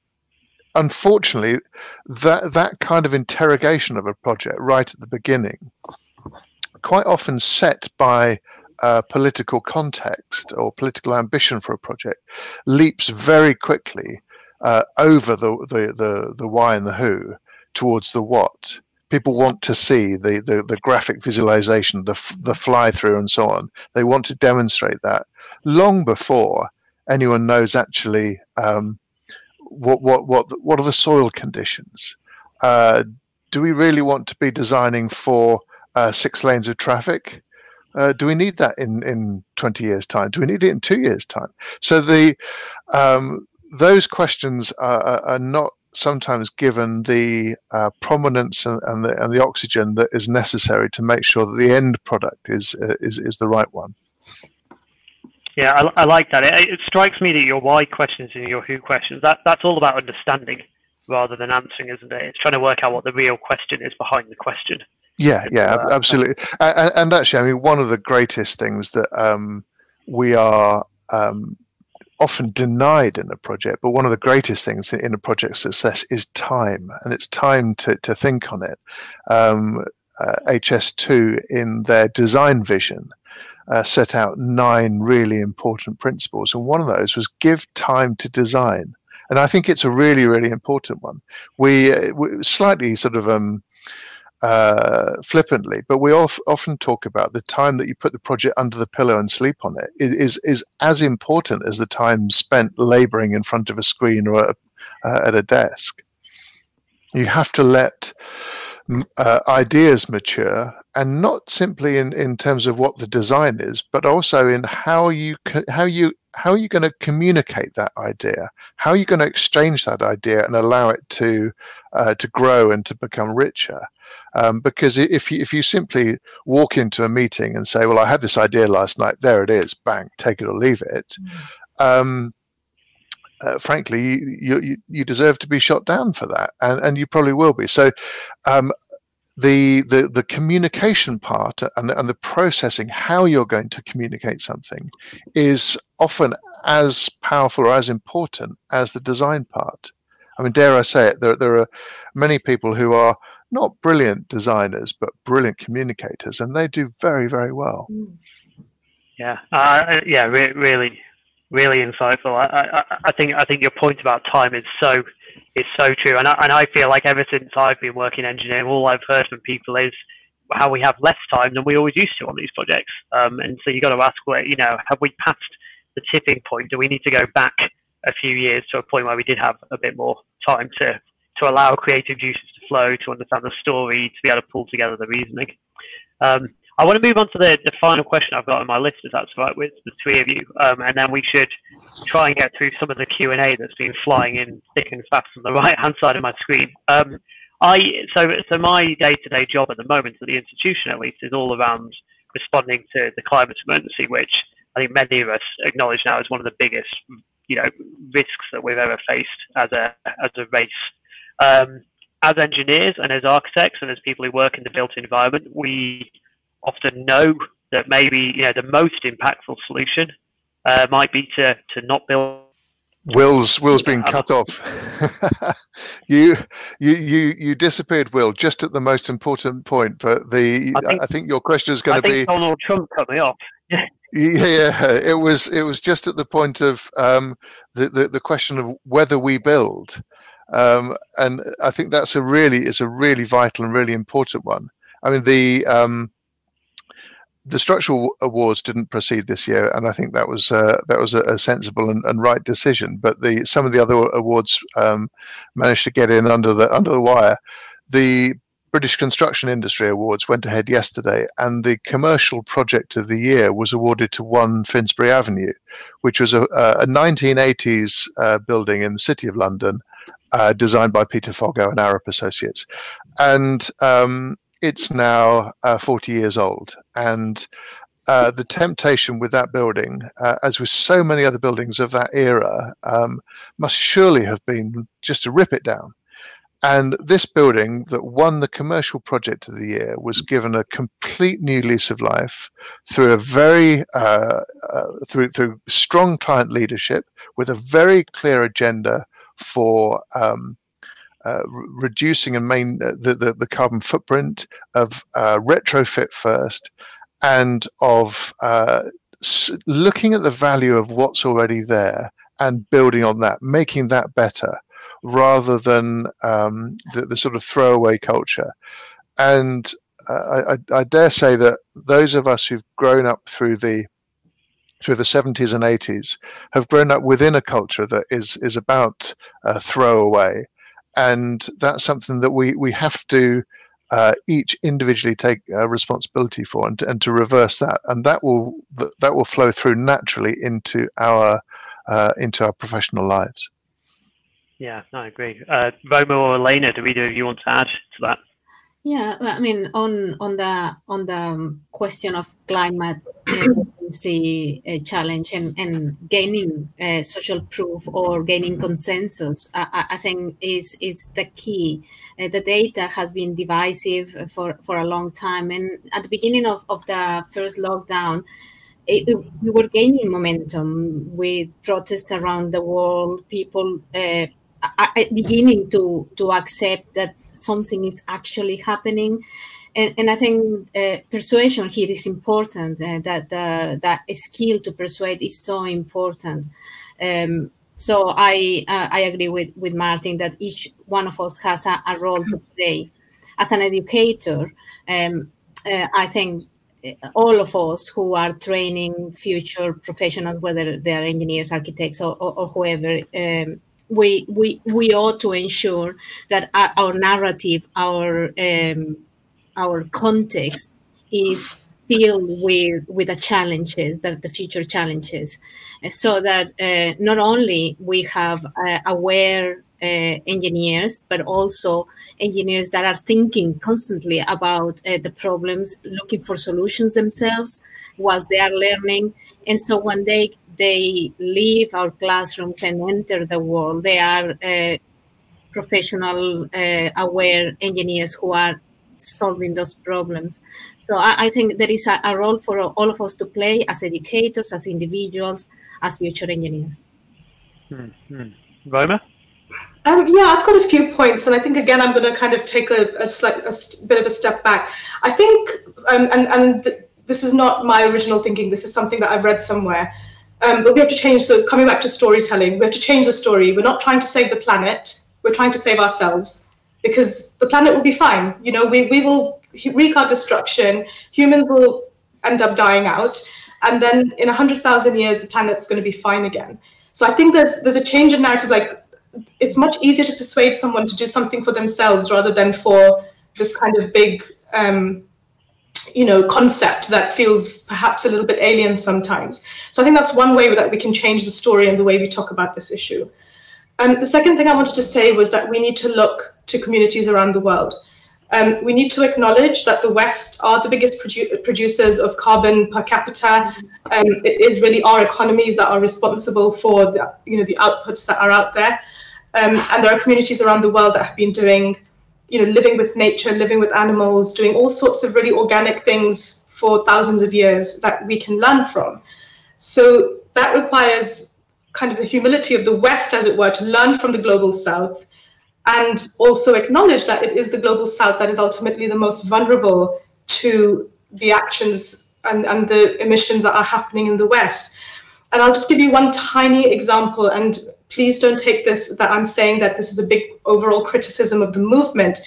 unfortunately, that that kind of interrogation of a project right at the beginning, quite often set by uh, political context or political ambition for a project, leaps very quickly uh, over the, the the the why and the who towards the what. People want to see the, the, the graphic visualization, the, the fly through, and so on. They want to demonstrate that long before anyone knows actually um, what, what, what, what are the soil conditions. Uh, do we really want to be designing for uh, six lanes of traffic? Uh, do we need that in, in 20 years' time? Do we need it in two years' time? So the um, those questions are, are, not sometimes given the uh, prominence and, and, the, and the oxygen that is necessary to make sure that the end product is uh, is, is the right one. Yeah, I, I like that. It, it, strikes me that your why questions and your who questions that that's all about understanding rather than answering, isn't it? It's trying to work out what the real question is behind the question. Yeah, yeah, uh, absolutely. And, and, actually, I mean, one of the greatest things that um, we are um, often denied in a project, but one of the greatest things in a project success is time, and it's time to, to think on it. Um, uh, HS2 in their design vision uh, set out nine really important principles, and one of those was give time to design. And I think it's a really, really important one. We, uh, we slightly sort of um, uh, flippantly, but we often talk about the time that you put the project under the pillow and sleep on it is is as important as the time spent laboring in front of a screen or a, uh, at a desk. You have to let uh, ideas mature, and not simply in, in terms of what the design is, but also in how you how you how are you going to communicate that idea? How are you going to exchange that idea and allow it to uh, to grow and to become richer? Um, because if you, if you simply walk into a meeting and say, "Well, I had this idea last night. There it is. Bang, take it or leave it," mm. um, uh, frankly, you, you, you deserve to be shot down for that, and and you probably will be. So, um, the the the communication part and and the processing, how you're going to communicate something, is often as powerful or as important as the design part. I mean, dare I say it? There there are many people who are not brilliant designers, but brilliant communicators, and they do very, very well. Hmm. Yeah, uh, yeah, re- really, really insightful. I, I, I, think I think your point about time is so is so true, and I, and I feel like ever since I've been working engineering, all I've heard from people is how we have less time than we always used to on these projects. Um, and so you got to ask, well, you know, have we passed the tipping point? Do we need to go back a few years to a point where we did have a bit more time to to allow creative juices flow, to understand the story, to be able to pull together the reasoning. Um, I want to move on to the, the final question I've got on my list, if that's right with the three of you, um, and then we should try and get through some of the Q and A that's been flying in thick and fast on the right hand side of my screen. Um, I so so my day to day job at the moment, at the institution at least, is all around responding to the climate emergency, which I think many of us acknowledge now is one of the biggest you know risks that we've ever faced as a as a race. Um, as engineers and as architects and as people who work in the built environment, we often know that maybe you know the most impactful solution uh, might be to to not build. Will's Will's been cut off. you you you you disappeared, Will, just at the most important point. But the I think, I think your question is going to be Donald Trump cut me off. yeah, it was it was just at the point of um, the, the the question of whether we build. Um, and I think that's a really is a really vital and really important one. I mean the um, the structural awards didn't proceed this year, and I think that was uh, that was a, a sensible and, and, right decision. But the some of the other awards um, managed to get in under the under the wire. The British Construction Industry Awards went ahead yesterday, and the commercial project of the year was awarded to One Finsbury Avenue, which was a, a 1980s uh, building in the City of London uh, designed by Peter Foggo and Arup Associates. And um, it's now uh, 40 years old. And uh, the temptation with that building, uh, as with so many other buildings of that era, um, must surely have been just to rip it down. And this building that won the commercial project of the year was given a complete new lease of life through a very uh, uh, through through strong client leadership with a very clear agenda for um, uh, reducing and main uh, the, the, the carbon footprint of uh, retrofit first and of uh, looking at the value of what's already there and building on that, making that better rather than um, the, the, sort of throwaway culture. And uh, I, I, dare say that those of us who've grown up through the through the 70s and 80s have grown up within a culture that is is about uh, throwaway, and that's something that we we have to uh, each individually take uh, responsibility for and, and to reverse that. And that will that will flow through naturally into our uh, into our professional lives. Yeah I agree. Uh, Roma or Elena do either of you want to add to that yeah, I mean, on on the on the question of climate emergency uh, challenge and, and gaining uh, social proof or gaining consensus, I, I think is is the key. Uh, the data has been divisive for, for a long time, and at the beginning of, of the first lockdown, it, it, we were gaining momentum with protests around the world, people uh, beginning to to accept that something is actually happening. And, and I think uh, persuasion here is important. Uh, that uh, that skill to persuade is so important. Um, so I uh, I agree with with Martin that each one of us has a, a role to play. As an educator, um, uh, I think all of us who are training future professionals, whether they are engineers, architects, or, or, or whoever, um, we we we ought to ensure that our, our narrative, our um, our context is filled with with the challenges that the future challenges. So that uh, not only we have uh, aware uh, engineers but also engineers that are thinking constantly about uh, the problems looking for solutions themselves whilst they are learning and so when they they leave our classrooms and enter the world. They are uh, professional, uh, aware engineers who are solving those problems. So I, I think there is a, a, role for all of us to play as educators, as individuals, as future engineers. Mm-hmm. Um, yeah, I've got a few points, and I think again I'm going to kind of take a, a, slight, a bit of a step back. I think, um, and and th- this is not my original thinking. This is something that I've read somewhere. Um, but we have to change. So coming back to storytelling, we have to change the story. We're not trying to save the planet. We're trying to save ourselves because the planet will be fine. You know, we, we will wreak our destruction. Humans will end up dying out. And then in 100,000 years, the planet's going to be fine again. So I think there's there's a change in narrative. Like it's much easier to persuade someone to do something for themselves rather than for this kind of big um, you know concept that feels perhaps a little bit alien sometimes so i think that's one way that we can change the story and the way we talk about this issue and the second thing i wanted to say was that we need to look to communities around the world um, we need to acknowledge that the West are the biggest produ producers of carbon per capita. Um, it is really our economies that are responsible for the, you know, the outputs that are out there. Um, and there are communities around the world that have been doing you know, living with nature, living with animals, doing all sorts of really organic things for thousands of years that we can learn from. So that requires kind of the humility of the West, as it were, to learn from the global South and also acknowledge that it is the global South that is ultimately the most vulnerable to the actions and, and the emissions that are happening in the West. And I'll just give you one tiny example, and please don't take this that I'm saying that this is a big overall criticism of the movement.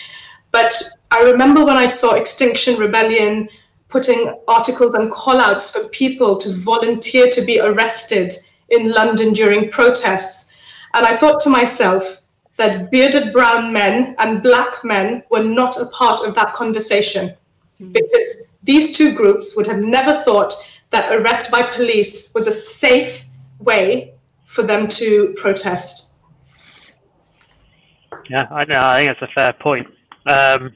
But I remember when I saw Extinction Rebellion putting articles and callouts for people to volunteer to be arrested in London during protests. And I thought to myself that bearded brown men and black men were not a part of that conversation mm-hmm. because these two groups would have never thought that arrest by police was a safe way for them to protest. Yeah, I. I think that's a fair point. Um,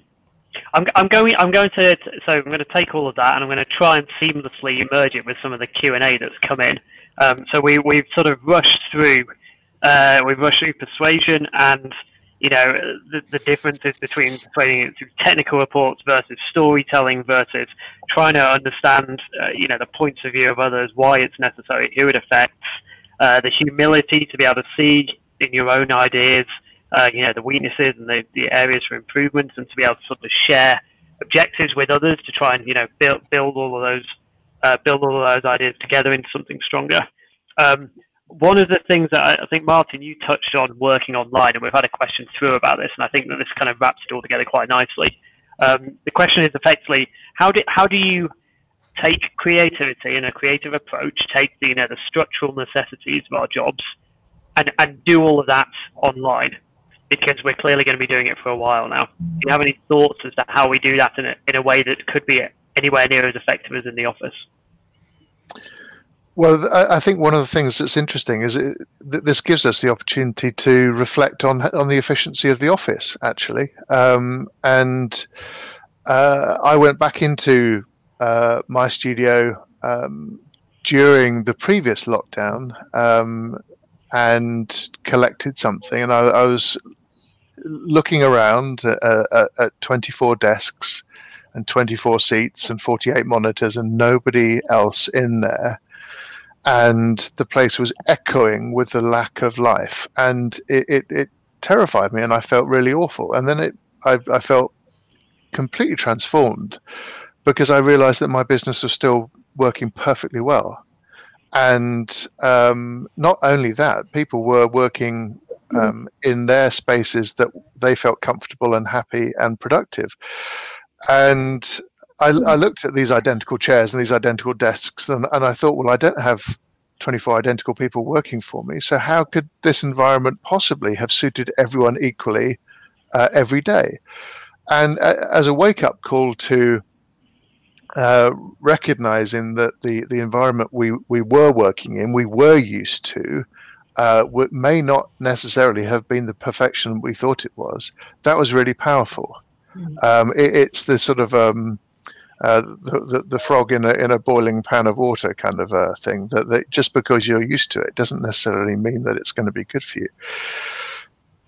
I'm, I'm going. I'm going to. So I'm going to take all of that, and I'm going to try and seamlessly merge it with some of the Q and A that's come in. Um, so we we've sort of rushed through. Uh, we've rushed through persuasion and you know, the, the differences between persuading it through technical reports versus storytelling versus trying to understand, uh, you know, the points of view of others, why it's necessary, who it affects, uh, the humility to be able to see in your own ideas, uh, you know, the weaknesses and the, the areas for improvement, and to be able to sort of share objectives with others to try and, you know, build build all of those uh, build all of those ideas together into something stronger. Um, one of the things that I, I, think Martin you touched on working online, and we've had a question through about this, and I think that this kind of wraps it all together quite nicely. Um, the question is effectively how do how do you take creativity and a creative approach, take the you know the structural necessities of our jobs, and and do all of that online because we're clearly going to be doing it for a while now. Do you have any thoughts as to how we do that in a, in a way that could be anywhere near as effective as in the office? Well, I think one of the things that's interesting is it, this gives us the opportunity to reflect on on the efficiency of the office, actually. Um, and uh, I went back into uh, my studio um, during the previous lockdown um, and collected something, and I, I was looking around at, at, at 24 desks and 24 seats and 48 monitors, and nobody else in there. And the place was echoing with the lack of life, and it, it, it terrified me, and I felt really awful. And then it, I, I felt completely transformed because I realized that my business was still working perfectly well. And um, not only that, people were working um, in their spaces that they felt comfortable and happy and productive. And I, I, looked at these identical chairs and these identical desks, and, and I thought, well, I don't have 24 identical people working for me. So how could this environment possibly have suited everyone equally uh, every day? And uh, as a wake-up call to uh, recognizing that the, the environment we, we were working in, we were used to, uh, may not necessarily have been the perfection we thought it was. That was really powerful. Mm. Um, it, it's the sort of um, uh, the, the, the frog in a in a boiling pan of water kind of a thing. That, that just because you're used to it doesn't necessarily mean that it's going to be good for you.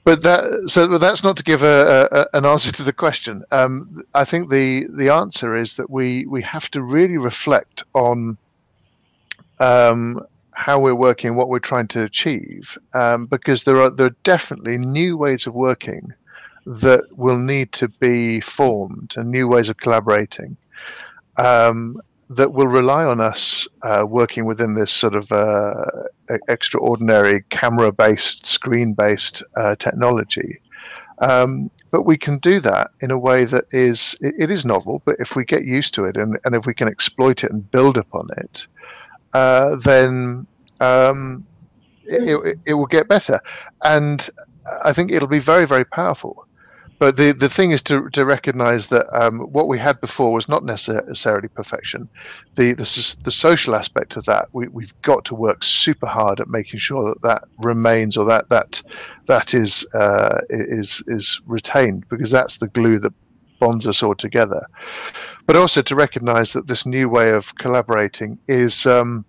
But that so that's not to give a, a an answer to the question. Um, I think the the answer is that we we have to really reflect on um, how we're working, what we're trying to achieve, um, because there are there are definitely new ways of working that will need to be formed and new ways of collaborating um, that will rely on us uh, working within this sort of uh, extraordinary camera-based, screen-based uh, technology. Um, but we can do that in a way that is it, it is novel. But if we get used to it and, and if we can exploit it and build upon it, uh, then um, it, it, it will get better. And I think it'll be very very powerful. But the, the thing is to, to recognize that um, what we had before was not necessarily perfection. The, the, the social aspect of that, we, we've got to work super hard at making sure that that remains or that that that is uh, is is retained because that's the glue that bonds us all together. But also to recognize that this new way of collaborating is um,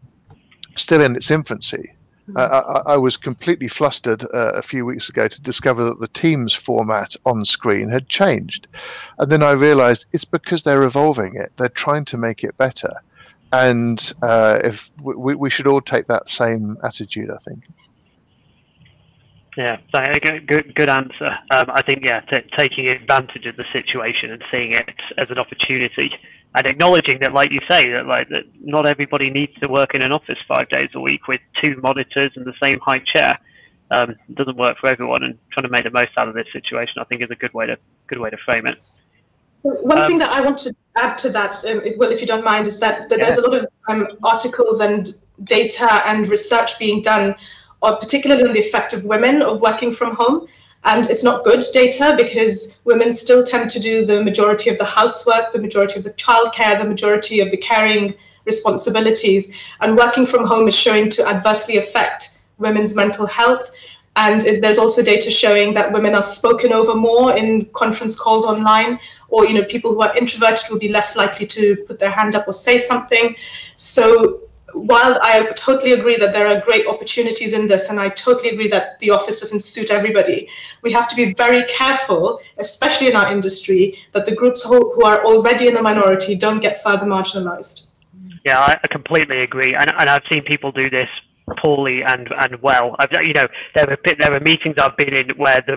still in its infancy. Uh, I, I, was completely flustered uh, a few weeks ago to discover that the Teams format on screen had changed. And then I realized it's because they're evolving it, they're trying to make it better. And uh, if we, we should all take that same attitude, I think. Yeah, so good, good answer. Um, I think yeah, taking advantage of the situation and seeing it as an opportunity and acknowledging that, like you say, that like that not everybody needs to work in an office five days a week with two monitors and the same high chair. Um, doesn't work for everyone, and trying to make the most out of this situation, I think, is a good way to good way to frame it. One um, thing that I want to add to that, um, well, if you don't mind, is that, that yeah. there's a lot of um, articles and data and research being done, or particularly on the effect of women of working from home. And it's not good data because women still tend to do the majority of the housework, the majority of the childcare, the majority of the caring responsibilities. And working from home is showing to adversely affect women's mental health. And it, there's also data showing that women are spoken over more in conference calls online, or you know, people who are introverted will be less likely to put their hand up or say something. So while I totally agree that there are great opportunities in this, and I totally agree that the office doesn't suit everybody, we have to be very careful, especially in our industry, that the groups who are already in the minority don't get further marginalized. Yeah, I completely agree, and, and I've seen people do this poorly and and well. I've, you know, there are there are meetings I've been in where the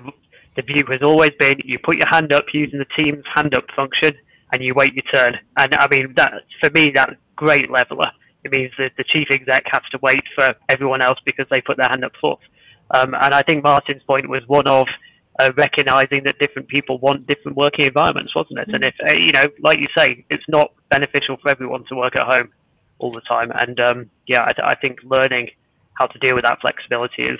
the view has always been you put your hand up using the Teams hand up function and you wait your turn. And I mean that for me that's great leveler. It means that the chief exec has to wait for everyone else because they put their hand up first. Um, and I think Martin's point was one of uh, recognizing that different people want different working environments, wasn't it? Mm-hmm. And if uh, you know, like you say, it's not beneficial for everyone to work at home all the time. And um, yeah, I, I, think learning how to deal with that flexibility is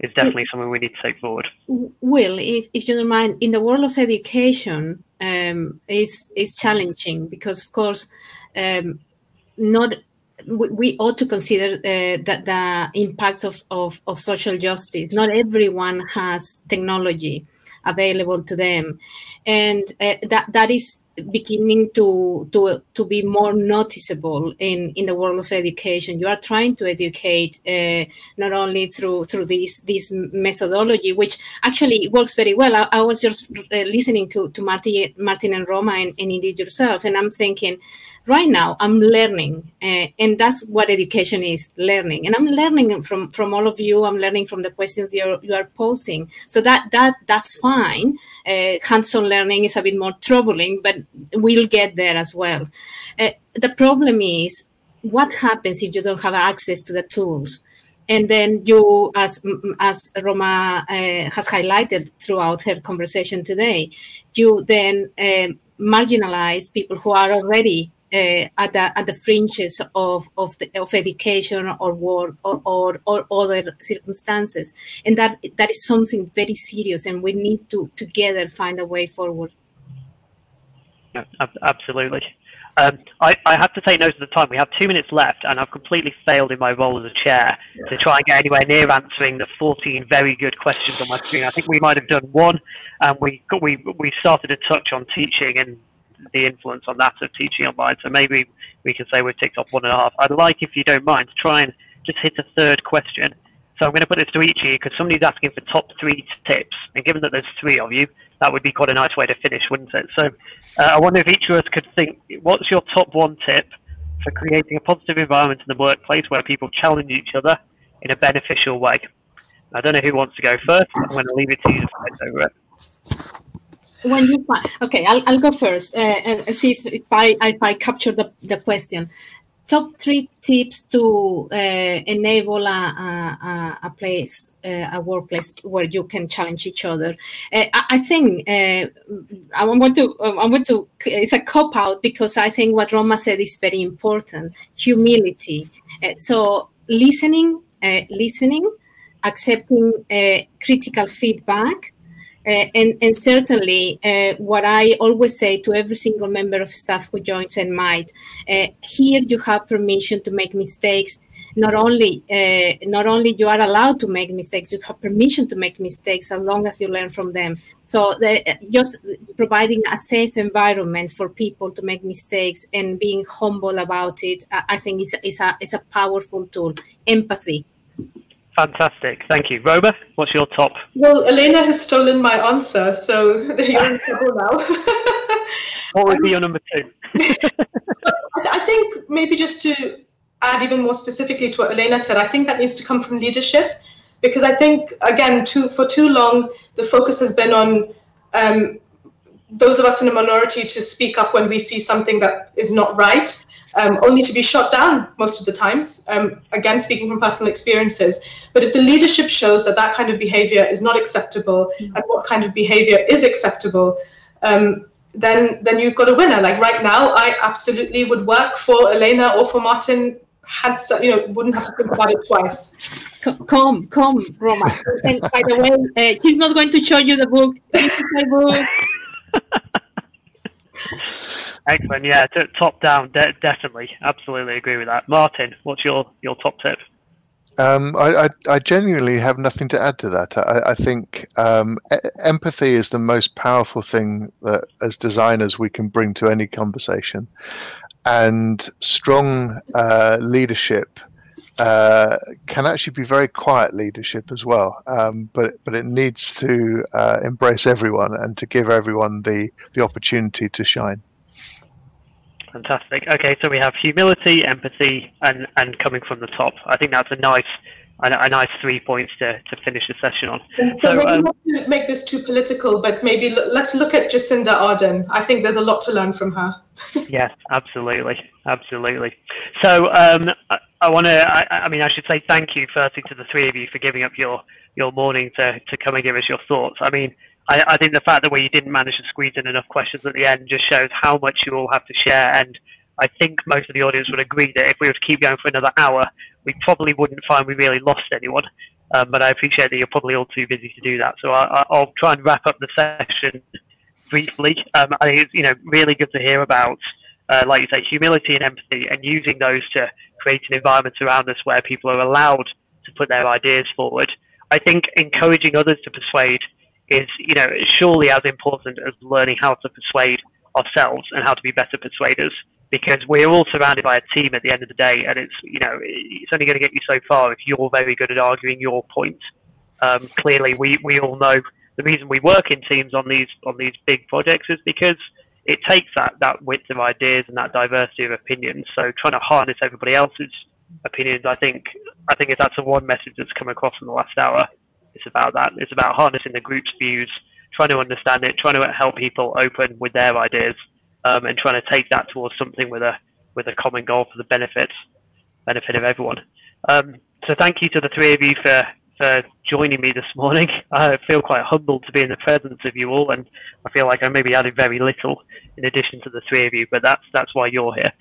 is definitely something we need to take forward. Will, if, if you don't mind, in the world of education, um, is is challenging because, of course, um, not we, ought to consider uh, that the impacts of, of, of social justice. Not everyone has technology available to them, and uh, that that is beginning to to to be more noticeable in in the world of education. You are trying to educate uh, not only through through this this methodology which actually works very well. I, I was just uh, listening to to martin martin and roma and, and indeed yourself and i'm thinking right now i'm learning uh, and that's what education is learning. And i'm learning from from all of you. I'm learning from the questions you're you are posing. So that that that's fine. Uh, hands-on learning is a bit more troubling but we'll get there as well. Uh, the problem is what happens if you don't have access to the tools? And then you as as roma has highlighted throughout her conversation today you then uh, marginalize people who are already uh, at the at the fringes of of, the, of education or work or, or, or other circumstances, and that that is something very serious, and we need to together find a way forward. Absolutely. Um, I, I, have to take note of the time. We have two minutes left, and I've completely failed in my role as a chair to try and get anywhere near answering the 14 very good questions on my screen. I think we might have done one, and we we we started to touch on teaching and the influence on that of teaching online. So maybe we can say we've ticked off one and a half. I'd like, if you don't mind, to try and just hit a third question. So I'm going to put this to each of you because somebody's asking for top three tips, and given that there's three of you, that would be quite a nice way to finish, wouldn't it? So uh, I wonder if each of us could think, what's your top one tip for creating a positive environment in the workplace where people challenge each other in a beneficial way? I don't know who wants to go first. I'm going to leave it to you to fight over it when you find okay i'll, I'll go first uh, and see if, if i if i capture the, the question. Top three tips to uh, enable a, a, a place uh, a workplace where you can challenge each other. Uh, I, I, think uh, i want to i want to it's a cop out because i think what roma said is very important. Humility. Uh, so listening listening accepting critical feedback uh, and, and, certainly, uh, what I always say to every single member of staff who joins and might, uh, here you have permission to make mistakes. Not only, uh, not only you are allowed to make mistakes, you have permission to make mistakes as long as you learn from them. So, the, just providing a safe environment for people to make mistakes and being humble about it, I think is, is a is a powerful tool. Empathy Fantastic. Thank you. Roma, what's your top? Well, Elena has stolen my answer, so you're in trouble now. what would be your number two? I think maybe just to add even more specifically to what Elena said, I think that needs to come from leadership because I think, again, too, for too long, the focus has been on um, those of us in a minority to speak up when we see something that is not right, um, only to be shot down most of the times. Um, again, speaking from personal experiences. But if the leadership shows that that kind of behavior is not acceptable mm-hmm. and what kind of behavior is acceptable, um, then then you've got a winner. Like right now, I absolutely would work for Elena or for Martin. Had you know, wouldn't have to think about it twice. Come, come, Roma. and by the way, uh, he's not going to show you the book. book. Excellent. Yeah, top down, de- definitely, absolutely agree with that. Martin, what's your your top tip? Um, I, I, I, genuinely have nothing to add to that. I, I think um, e- empathy is the most powerful thing that, as designers, we can bring to any conversation. and strong uh, leadership uh, can actually be very quiet leadership as well. Um, but but it needs to uh, embrace everyone and to give everyone the the opportunity to shine. Fantastic. Okay, so we have humility, empathy, and and coming from the top. I think that's a nice a, a nice three points to, to finish the session on. So, so maybe um, not to make this too political, but maybe let's look at Jacinda Ardern. I think there's a lot to learn from her. yes, absolutely, absolutely. So um, I, I want to. I, I, mean, I should say thank you firstly to the three of you for giving up your your morning to to come and give us your thoughts. I mean. I, I think the fact that we didn't manage to squeeze in enough questions at the end just shows how much you all have to share and I think most of the audience would agree that if we were to keep going for another hour, we probably wouldn't find we really lost anyone. Um, but I appreciate that you're probably all too busy to do that. So I, will try and wrap up the session briefly. Um, I think it's you know really good to hear about, uh, like you say, humility and empathy, and using those to create an environment around us where people are allowed to put their ideas forward. I think encouraging others to persuade is you know surely as important as learning how to persuade ourselves and how to be better persuaders because we're all surrounded by a team at the end of the day, and it's you know it's only going to get you so far if you're very good at arguing your point. Um, clearly, we, we all know the reason we work in teams on these on these big projects is because it takes that that width of ideas and that diversity of opinions. So trying to harness everybody else's opinions, I think I think if that's the one message that's come across in the last hour, it's about that. It's about harnessing the group's views, trying to understand it, trying to help people open with their ideas um, and trying to take that towards something with a with a common goal for the benefit benefit of everyone. Um, so thank you to the three of you for for joining me this morning. I feel quite humbled to be in the presence of you all, and I feel like I maybe added very little in addition to the three of you, but that's that's why you're here.